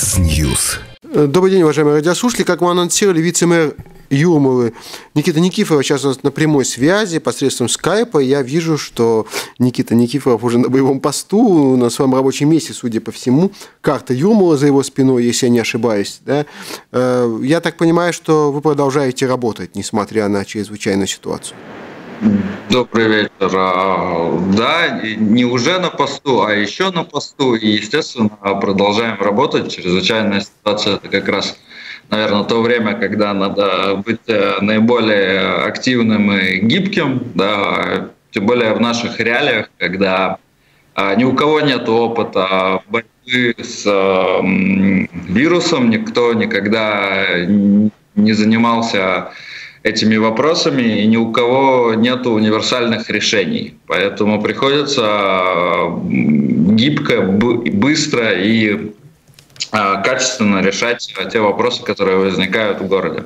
Яндекс.Ньюс. Добрый день, уважаемые радиослушатели. Как мы анонсировали, вице-мэр Юрмалы Никита Никифоров сейчас у нас на прямой связи посредством скайпа. Я вижу, что Никита Никифоров уже на боевом посту, на своем рабочем месте, судя по всему. Карта Юрмала за его спиной, если я не ошибаюсь. Да? Э, я так понимаю, что вы продолжаете работать, несмотря на чрезвычайную ситуацию. Добрый вечер. А, да, не уже на посту, а еще на посту. И, естественно, продолжаем работать. Чрезвычайная ситуация – это как раз, наверное, то время, когда надо быть э, наиболее активным и гибким. Да, тем более в наших реалиях, когда а, ни у кого нет опыта борьбы с вирусом, никто никогда не занимался этими вопросами, и ни у кого нет универсальных решений. Поэтому приходится гибко, быстро и а, качественно решать те вопросы, которые возникают в городе.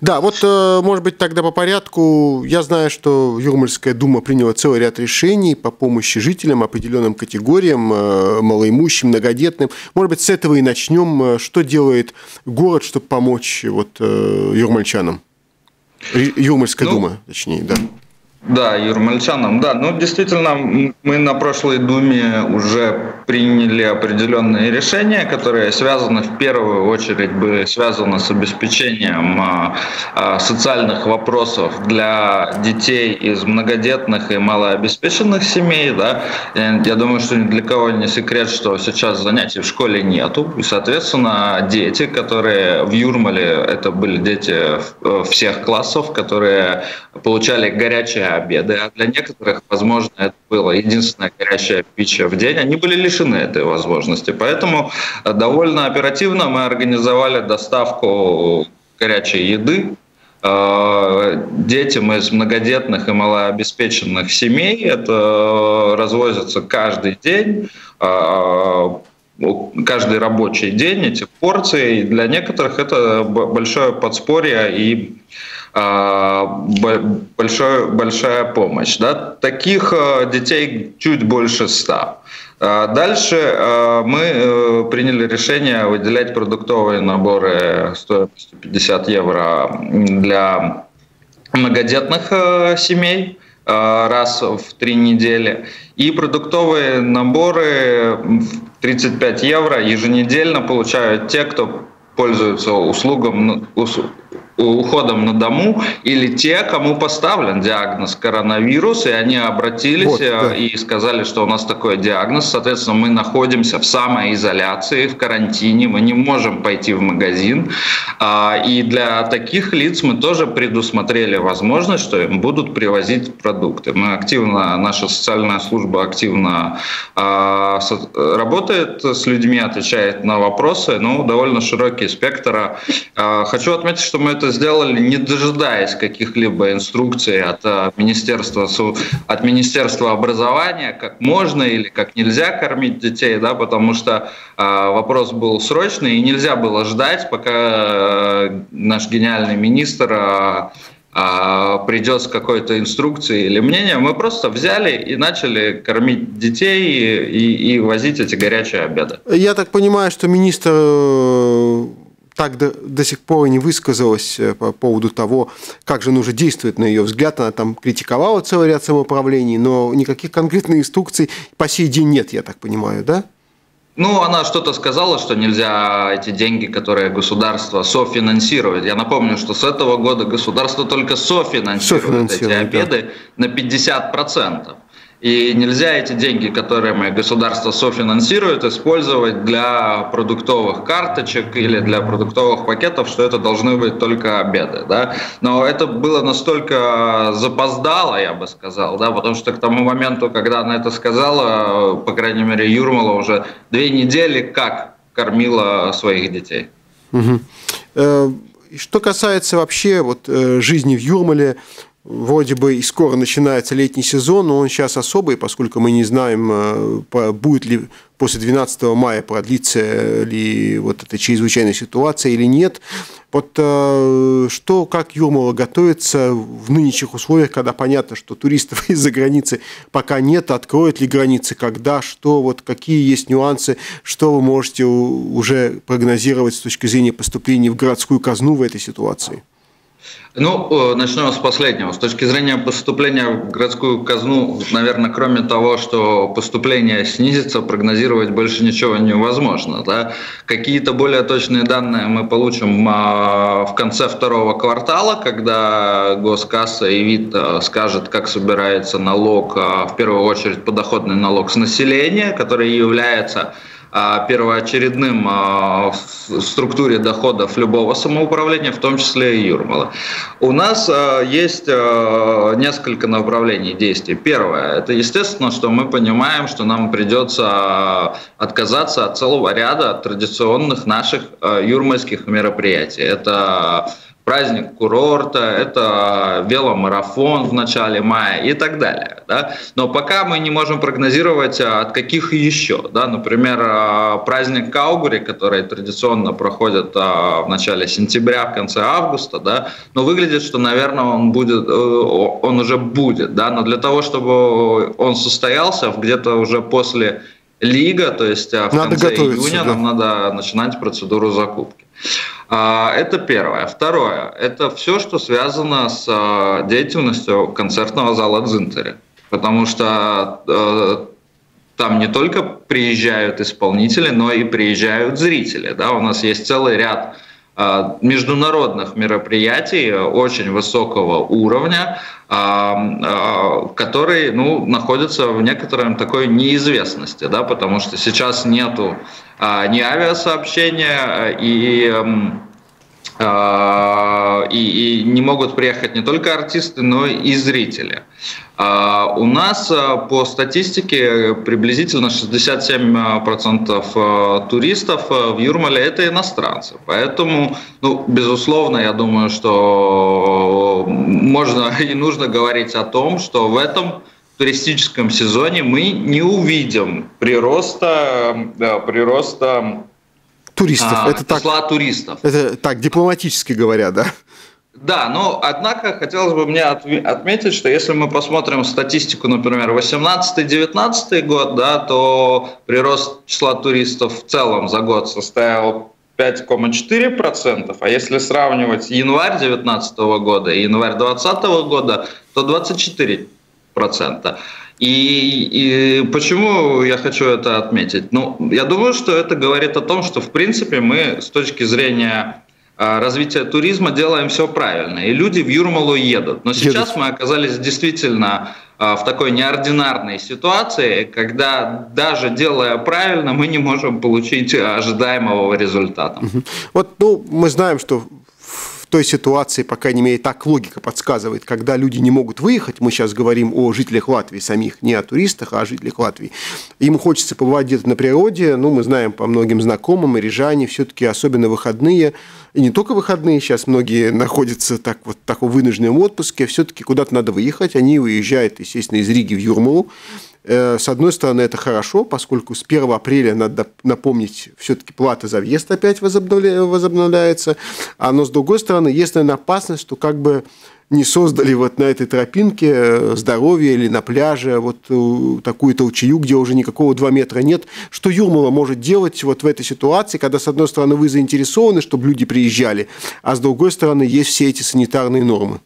Да, вот, э, может быть, тогда по порядку. Я знаю, что Юрмальская дума приняла целый ряд решений по помощи жителям, определенным категориям, э, малоимущим, многодетным. Может быть, с этого и начнем. Что делает город, чтобы помочь вот, э, юрмальчанам? Юмольская ну, дума, точнее, да. Да, юрмальчанам, да. Ну, действительно, мы на прошлой Думе уже приняли определенные решения, которые связаны в первую очередь бы связаны с обеспечением а, а, социальных вопросов для детей из многодетных и малообеспеченных семей. Да. Я думаю, что ни для кого не секрет, что сейчас занятий в школе нету. И, соответственно, дети, которые в Юрмале, это были дети э, всех классов, которые получали горячее обеды, а для некоторых, возможно, это была единственная горячая пища в день, они были лишены этой возможности. Поэтому э, довольно оперативно мы организовали доставку горячей еды э, детям из многодетных и малообеспеченных семей. Это развозится каждый день э, каждый рабочий день эти порции. И для некоторых это большое подспорье и а, большое, большая помощь. Да? Таких а, детей чуть больше ста. А, дальше мы э, приняли решение выделять продуктовые наборы стоимостью 50 евро для многодетных э, семей раз в три недели. И продуктовые наборы 35 евро еженедельно получают те, кто пользуются услугам, уходом на дому, или те, кому поставлен диагноз коронавирус, и они обратились вот, э, да. и сказали, что у нас такой диагноз, соответственно, мы находимся в самоизоляции, в карантине, мы не можем пойти в магазин, а, и для таких лиц мы тоже предусмотрели возможность, что им будут привозить продукты. Мы активно, наша социальная служба активно а, работает с людьми, отвечает на вопросы, ну, довольно широкий спектр. А, хочу отметить, что мы это сделали, не дожидаясь каких-либо инструкций от э, Министерства, от Министерства образования, как можно или как нельзя кормить детей, да, потому что э, вопрос был срочный, и нельзя было ждать, пока э, наш гениальный министр э, придет с какой-то инструкцией или мнением, мы просто взяли и начали кормить детей и, и возить эти горячие обеды. Я так понимаю, что министр так до, до сих пор и не высказалась э, по поводу того, как же нужно действовать, на ее взгляд. Она там критиковала целый ряд самоуправлений, но никаких конкретных инструкций по сей день нет, я так понимаю, да? Ну, она что-то сказала, что нельзя эти деньги, которые государство софинансирует. Я напомню, что с этого года государство только софинансирует, софинансирует эти обеды да. на 50%. И нельзя эти деньги, которые мы государство софинансирует, использовать для продуктовых карточек или для продуктовых пакетов, что это должны быть только обеды. Да? Но это было настолько запоздало, я бы сказал, да, потому что к тому моменту, когда она это сказала, по крайней мере, Юрмала уже две недели как кормила своих детей. Угу. Что касается вообще вот, э, жизни в Юрмале, Вроде бы и скоро начинается летний сезон, но он сейчас особый, поскольку мы не знаем, э, будет ли после 12 мая продлиться ли вот эта чрезвычайная ситуация или нет. Вот э, что, как Юрмала готовится в нынешних условиях, когда понятно, что туристов из-за границы пока нет, откроют ли границы, когда, что, вот какие есть нюансы, что вы можете уже прогнозировать с точки зрения поступления в городскую казну в этой ситуации? Ну, э, начнем с последнего. С точки зрения поступления в городскую казну, наверное, кроме того, что поступление снизится, прогнозировать больше ничего невозможно. Да? Какие-то более точные данные мы получим а, в конце второго квартала, когда госкасса и ВИД э, скажет, как собирается налог, а, в первую очередь подоходный налог с населения, который является первоочередным а, в структуре доходов любого самоуправления, в том числе и Юрмала. У нас а, есть несколько направлений действий. Первое, это естественно, что мы понимаем, что нам придется отказаться от целого ряда традиционных наших юрмальских мероприятий. Это праздник курорта, это веломарафон в начале мая и так далее. Да? Но пока мы не можем прогнозировать, а, от каких еще. Да? Например, а, праздник Каугури, который традиционно проходит а, в начале сентября, в конце августа, да? но выглядит, что, наверное, он, будет, э, он уже будет. Да? Но для того, чтобы он состоялся где-то уже после лига, то есть в надо конце июня да. нам надо начинать процедуру закупки. А, это первое. Второе. Это все, что связано с а, деятельностью концертного зала Дзинтери. Потому что э, там не только приезжают исполнители, но и приезжают зрители. Да? У нас есть целый ряд международных мероприятий очень высокого уровня, которые ну, находятся в некотором такой неизвестности, да, потому что сейчас нету ни авиасообщения и и, и не могут приехать не только артисты, но и зрители. У нас по статистике приблизительно 67% туристов в Юрмале это иностранцы. Поэтому, ну, безусловно, я думаю, что можно и нужно говорить о том, что в этом туристическом сезоне мы не увидим прироста, прироста туристов. А, это числа так, туристов. Это так, дипломатически говоря, да? Да, но однако хотелось бы мне отметить, что если мы посмотрим статистику, например, 18-19 год, да, то прирост числа туристов в целом за год составил 5,4%, а если сравнивать январь 2019 года и январь 2020 года, то 24%. И, и почему я хочу это отметить? Ну, я думаю, что это говорит о том, что, в принципе, мы с точки зрения а, развития туризма делаем все правильно. И люди в Юрмалу едут. Но сейчас едут. мы оказались действительно а, в такой неординарной ситуации, когда даже делая правильно, мы не можем получить ожидаемого результата. Вот, ну, мы знаем, что той ситуации, по крайней мере, так логика подсказывает, когда люди не могут выехать, мы сейчас говорим о жителях Латвии самих, не о туристах, а о жителях Латвии, им хочется побывать где-то на природе, ну, мы знаем по многим знакомым, и рижане все-таки, особенно выходные, и не только выходные, сейчас многие находятся так вот в таком вынужденном отпуске, все-таки куда-то надо выехать, они уезжают, естественно, из Риги в Юрмалу, с одной стороны, это хорошо, поскольку с 1 апреля, надо напомнить, все-таки плата за въезд опять возобновляется. А но с другой стороны, есть, наверное, опасность, что как бы не создали вот на этой тропинке э, здоровье или на пляже вот э, такую толчею, где уже никакого 2 метра нет. Что Юрмала может делать вот в этой ситуации, когда, с одной стороны, вы заинтересованы, чтобы люди приезжали, а с другой стороны, есть все эти санитарные нормы?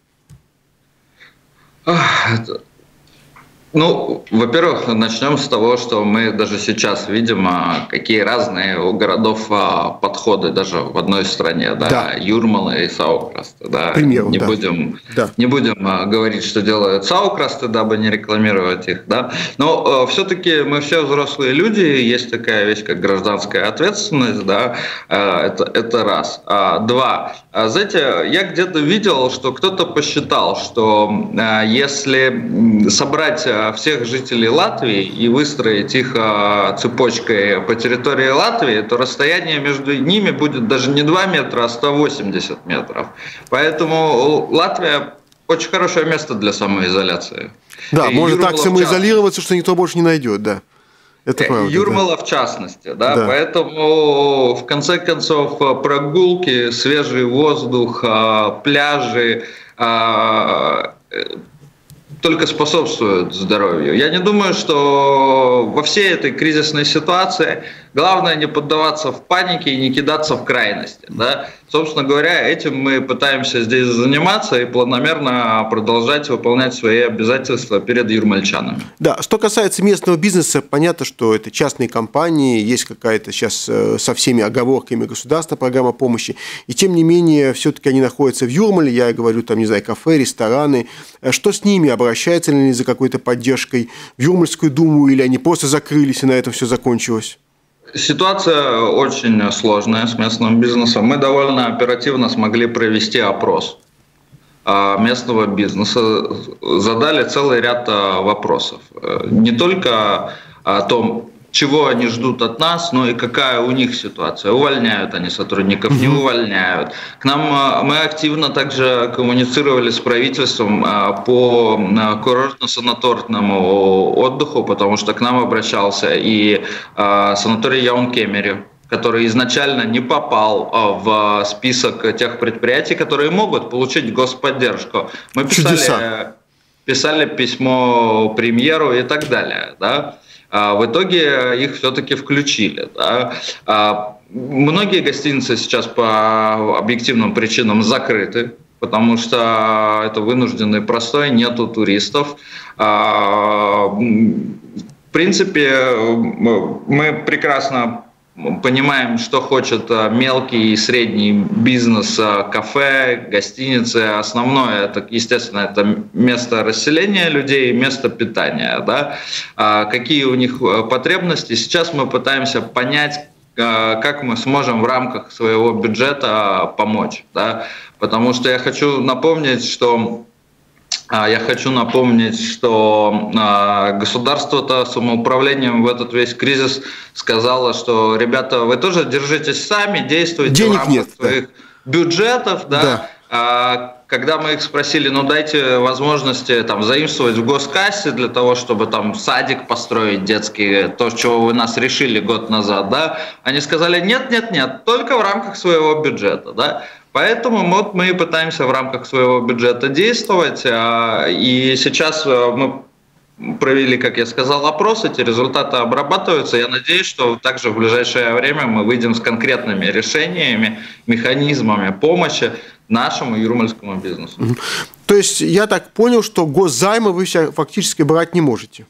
Ну, во-первых, начнем с того, что мы даже сейчас видим, а, какие разные у городов а, подходы даже в одной стране, да, да. Юрмала и Саукрасты, да. Примеру, не да. будем, да. не будем а, говорить, что делают Саукрасты, дабы не рекламировать их, да. Но все-таки мы все взрослые люди, есть такая вещь, как гражданская ответственность, да, это, это раз. Два. Знаете, я где-то видел, что кто-то посчитал, что если собрать всех жителей Латвии и выстроить их а, цепочкой по территории Латвии, то расстояние между ними будет даже не 2 метра, а 180 метров. Поэтому Латвия очень хорошее место для самоизоляции. Да, и можно Юрмала так самоизолироваться, что никто больше не найдет, да. Это правда. Юрмала да. в частности, да? да. Поэтому в конце концов прогулки, свежий воздух, а, пляжи, а, только способствуют здоровью. Я не думаю, что во всей этой кризисной ситуации главное не поддаваться в панике и не кидаться в крайности. Да? Собственно говоря, этим мы пытаемся здесь заниматься и планомерно продолжать выполнять свои обязательства перед юрмальчанами. Да, что касается местного бизнеса, понятно, что это частные компании, есть какая-то сейчас э, со всеми оговорками государственная программа помощи, и тем не менее, все-таки они находятся в Юрмале, я говорю, там, не знаю, кафе, рестораны. Э, что с ними? Обращаются ли они за какой-то поддержкой в Юрмальскую думу, или они просто закрылись, и на этом все закончилось? Ситуация очень сложная с местным бизнесом. Мы довольно оперативно смогли провести опрос а, местного бизнеса. Задали целый ряд а, вопросов. Э, не только о том, чего они ждут от нас, но и какая у них ситуация. Увольняют они сотрудников, не увольняют. К нам а, мы активно также коммуницировали с правительством а, по а, курортно-санаторному отдыху, потому что к нам обращался и санаторий Яун Кемери, который изначально не попал в список тех предприятий, которые могут получить господдержку. Мы писали, писали письмо премьеру и так далее. Да? А в итоге их все-таки включили. Да? А многие гостиницы сейчас по объективным причинам закрыты, потому что это вынужденный простой, нету туристов. А, в принципе, мы прекрасно понимаем, что хочет э, мелкий и средний бизнес, э, кафе, гостиницы. Основное, это, естественно, это место расселения людей, место питания. Да? А какие у них потребности? Сейчас мы пытаемся понять, как мы сможем в рамках своего бюджета помочь. Да? Потому что я хочу напомнить, что а, я хочу напомнить, что а, государство-то самоуправлением в этот весь кризис сказало, что, ребята, вы тоже держитесь сами, действуйте Денег в рамках нет, своих да. бюджетов, да. да. А, когда мы их спросили, ну дайте возможности там заимствовать в госкассе для того, чтобы там садик построить детский, то, чего вы нас решили год назад, да, они сказали, нет, нет, нет, только в рамках своего бюджета, да. Поэтому вот мы пытаемся в рамках своего бюджета действовать. А, и сейчас э, мы провели, как я сказал, опрос, эти результаты обрабатываются. Я надеюсь, что также в ближайшее время мы выйдем с конкретными решениями, механизмами помощи нашему юрмальскому бизнесу. То есть я так понял, что госзаймы вы фактически брать не можете?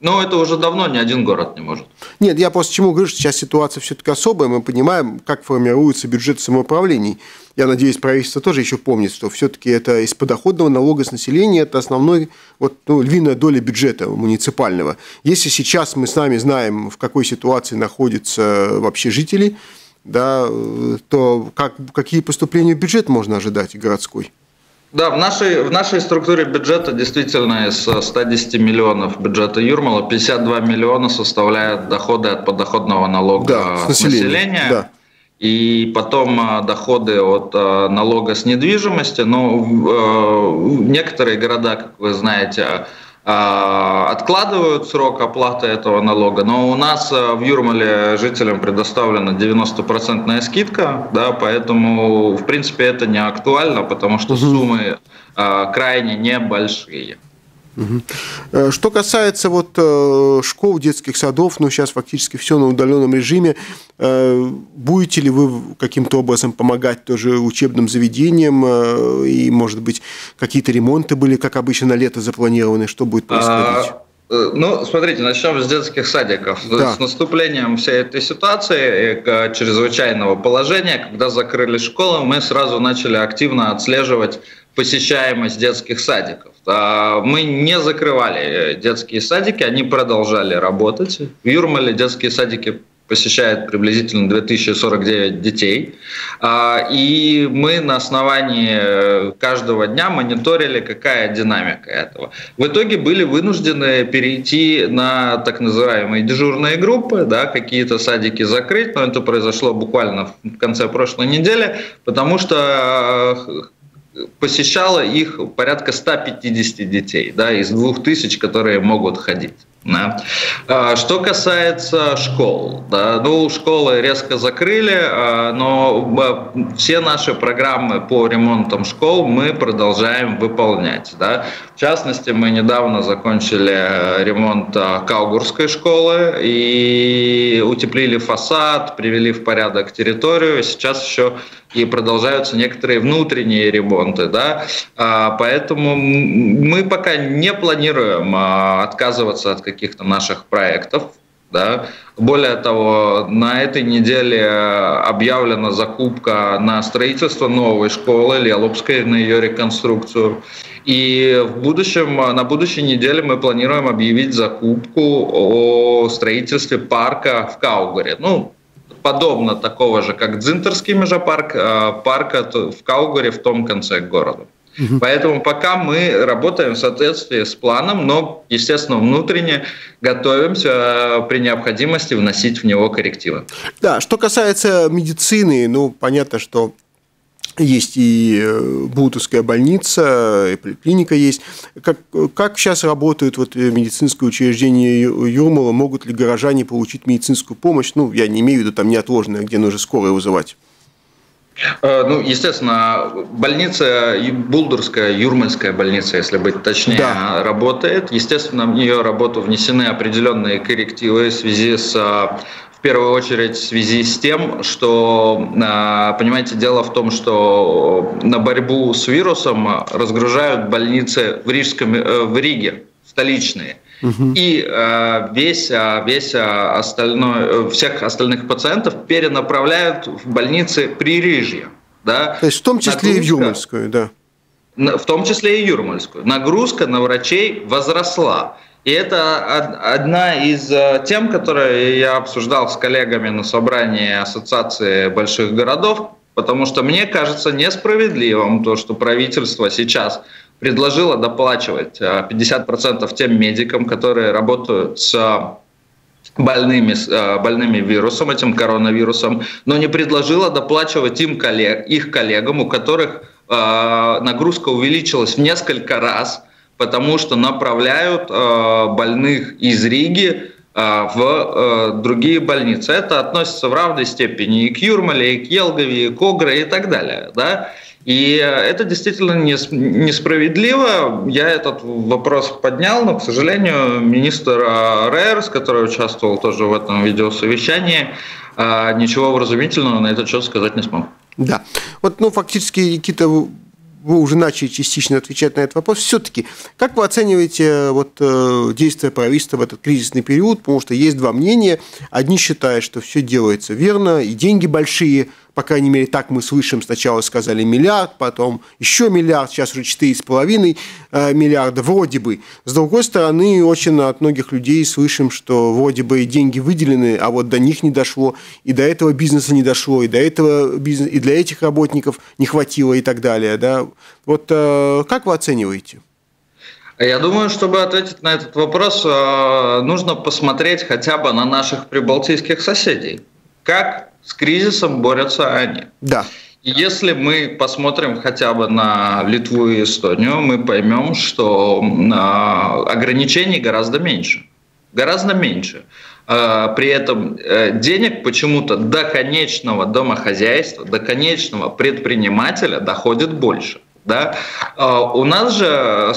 Но это уже давно ни один город не может. Нет, я просто чему говорю, что сейчас ситуация все-таки особая. Мы понимаем, как формируется бюджет самоуправлений. Я надеюсь, правительство тоже еще помнит, что все-таки это из подоходного налога с населения это основной, вот, ну, львиная доля бюджета муниципального. Если сейчас мы с вами знаем, в какой ситуации находятся вообще жители, да, то как, какие поступления в бюджет можно ожидать городской? Да, в нашей, в нашей структуре бюджета действительно из 110 миллионов бюджета Юрмала 52 миллиона составляют доходы от подоходного налога да, с населения. населения. Да. И потом а, доходы от а, налога с недвижимости. Но э, некоторые города, как вы знаете, откладывают срок оплаты этого налога, но у нас а, в Юрмале жителям предоставлена 90% скидка, да, поэтому, в принципе, это не актуально, потому что суммы а, крайне небольшие. Угу. Что касается вот э, школ, детских садов, ну сейчас фактически все на удаленном режиме, э, будете ли вы каким-то образом помогать тоже учебным заведениям и, может быть, какие-то ремонты были, как обычно, на лето запланированы, что будет происходить? А... Ну, смотрите, начнем с детских садиков. Да. С наступлением всей этой ситуации, чрезвычайного положения, когда закрыли школы, мы сразу начали активно отслеживать посещаемость детских садиков. А, мы не закрывали э, детские садики, они продолжали работать. В Юрмале детские садики посещает приблизительно 2049 детей. А, и мы на основании э, каждого дня мониторили, какая динамика этого. В итоге были вынуждены перейти на так называемые дежурные группы, да, какие-то садики закрыть, но это произошло буквально в конце прошлой недели, потому что посещало их порядка 150 детей да, из 2000, которые могут ходить. Да. А, что касается школ, да, ну, школы резко закрыли, а, но все наши программы по ремонтам школ мы продолжаем выполнять. Да. В частности, мы недавно закончили э, ремонт Каугурской школы и утеплили фасад, привели в порядок территорию. Сейчас еще и продолжаются некоторые внутренние ремонты. Да? А, поэтому мы пока не планируем а, отказываться от каких-то наших проектов. Да? Более того, на этой неделе объявлена закупка на строительство новой школы Лелупской, на ее реконструкцию. И в будущем, на будущей неделе мы планируем объявить закупку о строительстве парка в Каугаре. Ну, подобно такого же, как Дзинтерский межапарк, а, парка в Каугаре в том конце города. Угу. Поэтому пока мы работаем в соответствии с планом, но, естественно, внутренне готовимся а, при необходимости вносить в него коррективы. Да, что касается медицины, ну, понятно, что есть и э, Бутовская больница, и поликлиника есть. Как, как сейчас работают вот э, медицинское учреждение Юрмала? Могут ли горожане получить медицинскую помощь? Ну, я не имею в виду там неотложное, где нужно скорую вызывать. Э, ну, естественно, больница Булдурская, Юрмальская больница, если быть точнее, да. работает. Естественно, в нее работу внесены определенные коррективы в связи с первую очередь в связи с тем, что, а, понимаете, дело в том, что на борьбу с вирусом разгружают больницы в, Рижском, э, в Риге, столичные. Угу. И а, весь, а, весь остальной, всех остальных пациентов перенаправляют в больницы Пририжья. Да? То есть в том числе Нагрузка, и в Юрмальскую, да. В том числе и Юрмальскую. Нагрузка на врачей возросла. И это одна из э, тем, которые я обсуждал с коллегами на собрании Ассоциации больших городов, потому что мне кажется несправедливым то, что правительство сейчас предложило доплачивать 50% э, тем медикам, которые работают с больными, э, больными вирусом, этим коронавирусом, но не предложила доплачивать им коллег, их коллегам, у которых нагрузка увеличилась в несколько раз – потому что направляют э, больных из Риги э, в э, другие больницы. Это относится в равной степени и к Юрмале, и к Елгове, и к Огре и так далее. Да? И это действительно несправедливо. Я этот вопрос поднял, но, к сожалению, министр Рейерс, который участвовал тоже в этом видеосовещании, ничего вразумительного на этот счет сказать не смог. Да. Вот, ну, фактически, Никита, вы уже начали частично отвечать на этот вопрос. Все-таки, как вы оцениваете э, вот, э, действия правительства в этот кризисный период? Потому что есть два мнения. Одни считают, что все делается верно, и деньги большие – по крайней мере, так мы слышим, сначала сказали миллиард, потом еще миллиард, сейчас уже четыре с половиной э, миллиарда, вроде бы. С другой стороны, очень от многих людей слышим, что вроде бы деньги выделены, а вот до них не дошло, и до этого бизнеса не дошло, и до этого бизнеса, и для этих работников не хватило и так далее. Да? Вот э, как вы оцениваете? Я думаю, чтобы ответить на этот вопрос, э, нужно посмотреть хотя бы на наших прибалтийских соседей. Как с кризисом борются они. Да. Если мы посмотрим хотя бы на Литву и Эстонию, мы поймем, что а, ограничений гораздо меньше. Гораздо меньше. А, при этом э, денег почему-то до конечного домохозяйства, до конечного предпринимателя доходит больше. Да? А, у нас же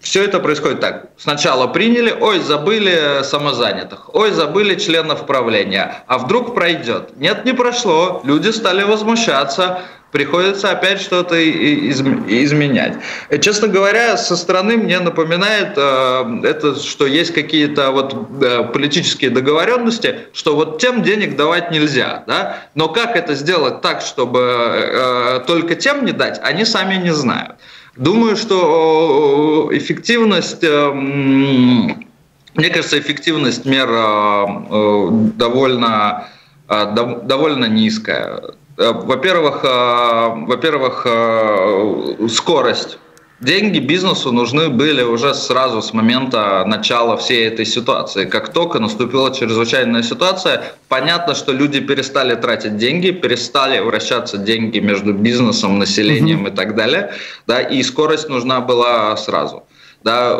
все это происходит так. Сначала приняли, ой, забыли самозанятых, ой, забыли членов правления, а вдруг пройдет. Нет, не прошло, люди стали возмущаться, приходится опять что-то изменять. Честно говоря, со стороны мне напоминает э, это, что есть какие-то вот э, политические договоренности, что вот тем денег давать нельзя, да? но как это сделать так, чтобы э, только тем не дать, они сами не знают. Думаю, что эффективность, эм, мне кажется, эффективность мер э, довольно, э, довольно низкая. Э, во-первых, во-первых, скорость Деньги бизнесу нужны были уже сразу с момента начала всей этой ситуации. Как только наступила чрезвычайная ситуация, понятно, что люди перестали тратить деньги, перестали вращаться деньги между бизнесом, населением mm-hmm. и так далее, да, и скорость нужна была сразу да,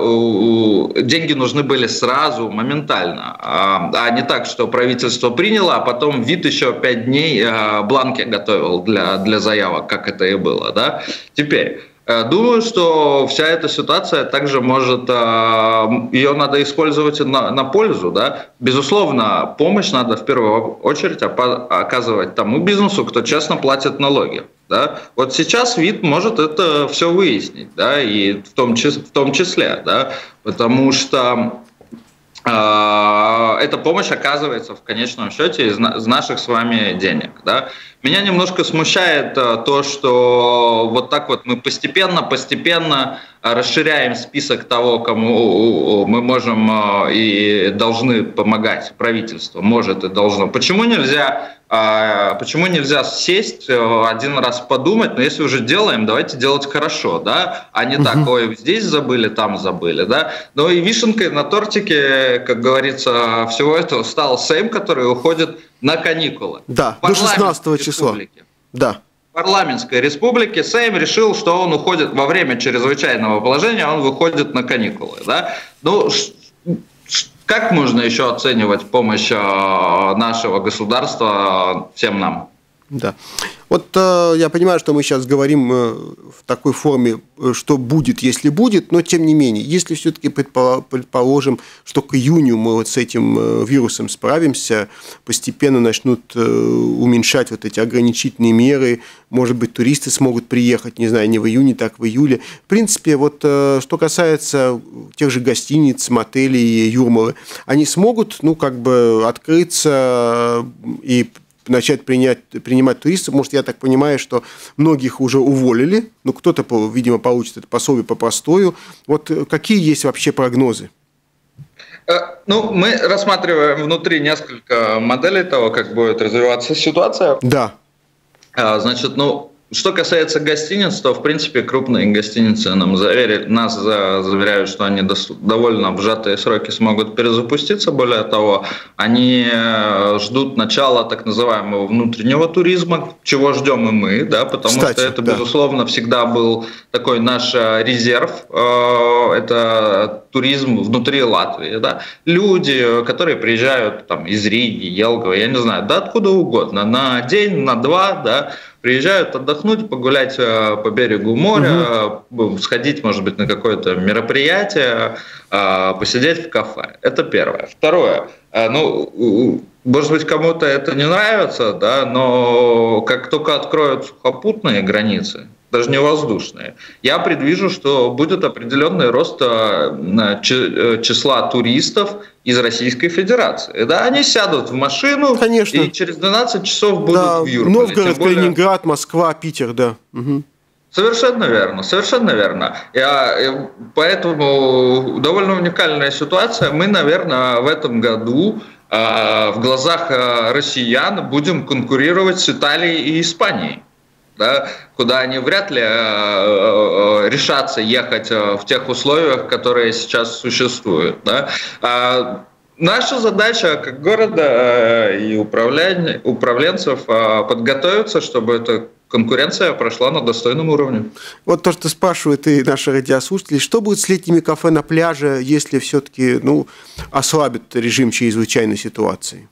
деньги нужны были сразу, моментально, а, а не так, что правительство приняло, а потом вид еще пять дней а, бланки готовил для, для заявок, как это и было. Да? Теперь, Думаю, что вся эта ситуация также может, а, ее надо использовать на, на пользу. Да? Безусловно, помощь надо в первую очередь оказывать тому бизнесу, кто честно платит налоги. Да? Вот сейчас вид может это все выяснить, да, и в том, числе, в том числе, да, потому что э, эта помощь оказывается в конечном счете из наших с вами денег. Да? Меня немножко смущает э, то, что вот так вот мы постепенно-постепенно расширяем список того, кому мы можем э, и должны помогать. Правительство может и должно. Почему нельзя, э, почему нельзя сесть один раз подумать, но если уже делаем, давайте делать хорошо, да, а не угу. так, ой, здесь забыли, там забыли, да. Но и вишенкой на тортике, как говорится, всего этого стал Сейм, который уходит на каникулы. Да, до 16 числа. Да. В парламентской республике Сейм решил, что он уходит во время чрезвычайного положения, он выходит на каникулы. Да? Ну, как можно еще оценивать помощь а, нашего государства всем нам? Да. Вот э, я понимаю, что мы сейчас говорим э, в такой форме, э, что будет, если будет, но тем не менее, если все-таки предположим, что к июню мы вот с этим э, вирусом справимся, постепенно начнут э, уменьшать вот эти ограничительные меры, может быть, туристы смогут приехать, не знаю, не в июне, так в июле. В принципе, вот э, что касается тех же гостиниц, мотелей, юрмалы, они смогут, ну, как бы открыться и начать принять, принимать туристов. Может, я так понимаю, что многих уже уволили, ну, кто-то, видимо, получит это пособие по простою. Вот э, какие есть вообще прогнозы? Э, ну, мы рассматриваем внутри несколько моделей того, как будет развиваться ситуация. Да. А, значит, ну, что касается гостиниц, то, в принципе, крупные гостиницы нам заверили, нас заверяют, что они довольно в сжатые сроки смогут перезапуститься. Более того, они э, ждут начала так называемого внутреннего туризма, чего ждем и мы, да, потому Кстати, что это, да. безусловно, всегда был такой наш э, резерв. Э, это туризм внутри Латвии. Да. Люди, которые приезжают там, из Риги, Елгова, я не знаю, да откуда угодно, на день, на два, да, приезжают отдохнуть, погулять э, по берегу моря, угу. сходить, может быть, на какое-то мероприятие, э, посидеть в кафе. Это первое. Второе. Ну, может быть, кому-то это не нравится, да, но как только откроют сухопутные границы, даже не воздушные. Я предвижу, что будет определенный рост э, э, числа туристов из Российской Федерации. Да, они сядут в машину Конечно. и через 12 часов будут да, в Юрмале. Новгород, более... Калининград, Москва, Питер, да. Угу. Совершенно верно, совершенно верно. Я, поэтому довольно уникальная ситуация. Мы, наверное, в этом году э, в глазах россиян будем конкурировать с Италией и Испанией да, куда они вряд ли э, э, решатся ехать э, в тех условиях, которые сейчас существуют. Да. А наша задача как города и управленцев подготовиться, чтобы эта конкуренция прошла на достойном уровне. Вот то, что спрашивают и наши радиослушатели, что будет с летними кафе на пляже, если все-таки ну, ослабит режим чрезвычайной ситуации?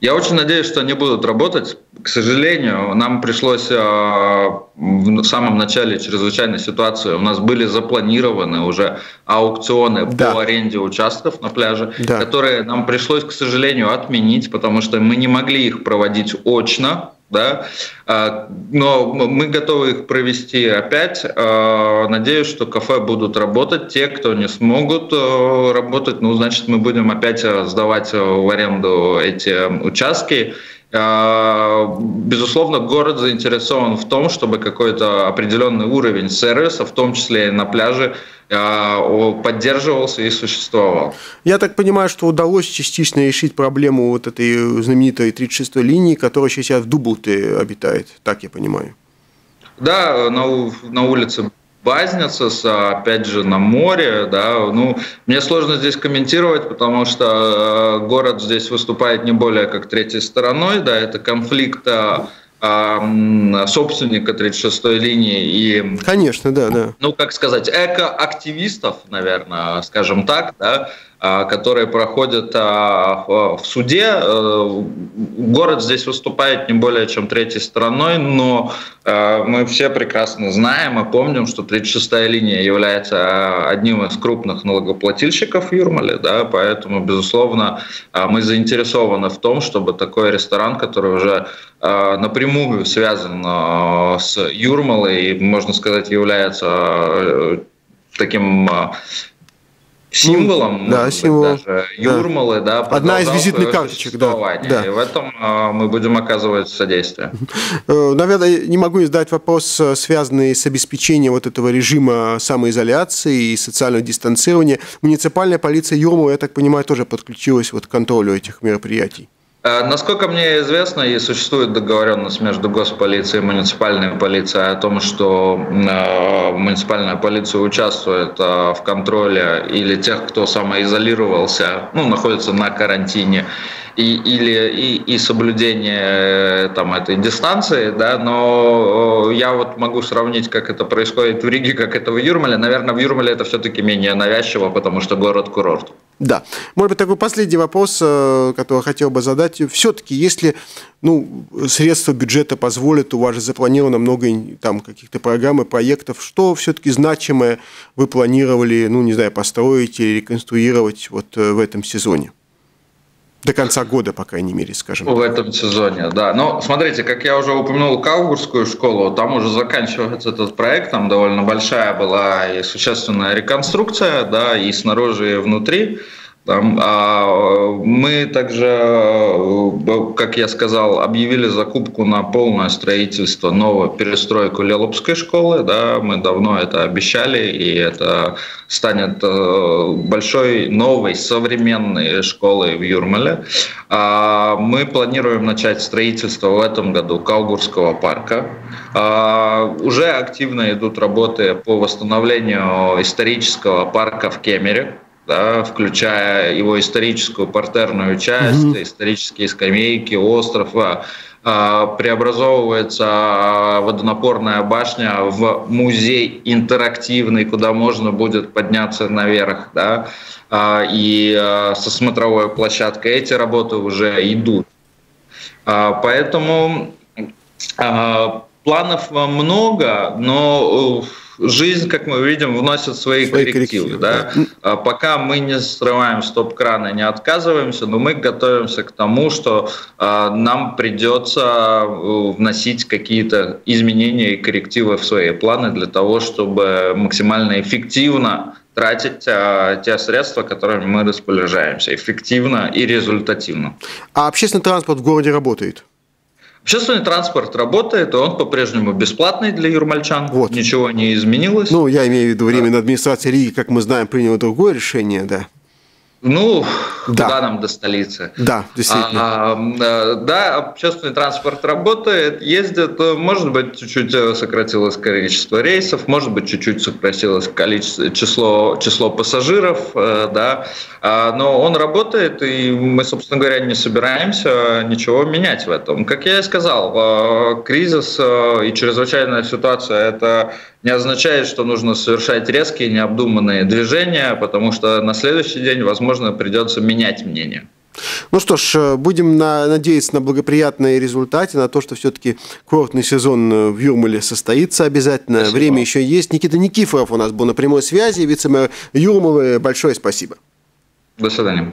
Я очень надеюсь, что они будут работать. К сожалению, нам пришлось а, в самом начале чрезвычайной ситуации, у нас были запланированы уже аукционы да. по аренде участков на пляже, да. которые нам пришлось, к сожалению, отменить, потому что мы не могли их проводить очно, да, а, но мы готовы их провести опять. А, надеюсь, что кафе будут работать. Те, кто не смогут э, работать, ну, значит, мы будем опять э, сдавать э, в аренду эти участки. А, безусловно, город заинтересован в том, чтобы какой-то определенный уровень сервиса, в том числе и на пляже, а, поддерживался и существовал. Я так понимаю, что удалось частично решить проблему вот этой знаменитой 36-й линии, которая сейчас в Дублте обитает, так я понимаю. Да, на, на улице Базница, опять же, на море, да, ну, мне сложно здесь комментировать, потому что э, город здесь выступает не более как третьей стороной, да, это конфликт э, собственника 36-й линии и... Конечно, да, да. Ну, как сказать, экоактивистов, наверное, скажем так, да, которые проходят а, в суде. Э, город здесь выступает не более чем третьей стороной, но э, мы все прекрасно знаем и помним, что 36-я линия является одним из крупных налогоплательщиков Юрмали, да, поэтому, безусловно, мы заинтересованы в том, чтобы такой ресторан, который уже напрямую связан с Юрмалой и, можно сказать, является э, таким символом, ну, да, символ, быть, даже Юрмалы, да, одна из визитных карточек, да, да. И в этом а, мы будем оказывать содействие. Э, наверное, не могу не задать вопрос, э, связанный с обеспечением вот этого режима самоизоляции и социального дистанцирования. Муниципальная полиция Юрмала, я так понимаю, тоже подключилась вот к контролю этих мероприятий. Э, насколько мне известно, и существует договоренность между госполицией и муниципальной полицией о том, что э, муниципальная полиция участвует э, в контроле или тех, кто самоизолировался, ну, находится на карантине, и, или и, и соблюдение там, этой дистанции, да, но я вот могу сравнить, как это происходит в Риге, как это в Юрмале. Наверное, в Юрмале это все-таки менее навязчиво, потому что город-курорт. Да. Может быть, такой последний вопрос, э, который хотел бы задать. Все-таки, если ну, средства бюджета позволят, у вас же запланировано много там каких-то программ и проектов, что все-таки значимое вы планировали, ну, не знаю, построить или реконструировать вот э, в этом сезоне? До конца года, по крайней мере, скажем. В этом сезоне, да. Но смотрите, как я уже упомянул Каугурскую школу, там уже заканчивается этот проект, там довольно большая была и существенная реконструкция, да, и снаружи, и внутри. Там, а мы также, э, как я сказал, объявили закупку на полное строительство, новую перестройку Лелопской школы. Да, мы давно это обещали, и это станет э, большой, новой, современной школой в Юрмале. А мы планируем начать строительство в этом году Каугурского парка. А, уже активно идут работы по восстановлению исторического парка в Кемере да, включая его историческую партерную часть, угу. исторические скамейки, остров, а, а, преобразовывается водонапорная башня в музей интерактивный, куда можно будет подняться наверх, да, а, и со смотровой площадкой. Эти работы уже идут. Поэтому планов много, но жизнь, как мы видим, вносит свои, свои коррективы. коррективы да? Да. Пока мы не срываем стоп-краны, не отказываемся, но мы готовимся к тому, что а, нам придется э, вносить какие-то изменения и коррективы в свои планы для того, чтобы максимально эффективно тратить а, те средства, которыми мы распоряжаемся, эффективно и результативно. А общественный транспорт в городе работает? Общественный транспорт работает, и он по-прежнему бесплатный для юрмальчан. Вот. Ничего не изменилось. Ну, я имею в виду, временная администрация Риги, как мы знаем, приняла другое решение, да. Ну, да. куда нам до столицы? Да, действительно. А, да, общественный транспорт работает, ездит, может быть, чуть-чуть э, сократилось количество рейсов, может быть, чуть-чуть сократилось количество, число, число пассажиров, э, да, а, но он работает, и мы, собственно говоря, не собираемся ничего менять в этом. Как я и сказал, э, кризис и чрезвычайная ситуация – это не означает, что нужно совершать резкие, необдуманные движения, потому что на следующий день, возможно, придется менять мнение. Ну что ж, э, будем на, надеяться на благоприятные результаты, на то, что все-таки курортный сезон э, в Юрмале состоится обязательно. Спасибо. Время еще есть. Никита Никифоров у нас был на прямой связи, вице-мэр Юрмалы. Большое спасибо. До свидания.